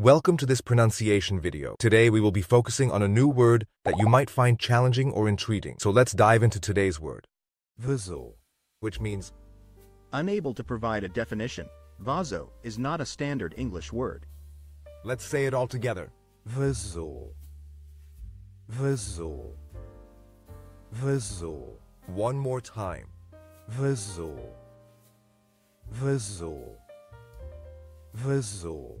Welcome to this pronunciation video. Today we will be focusing on a new word that you might find challenging or intriguing. So let's dive into today's word. Vazou, which means Unable to provide a definition, vazou is not a standard English word. let's say it all together. Vazou. Vazou. Vazou. One more time. Vazou. Vazou. Vazou.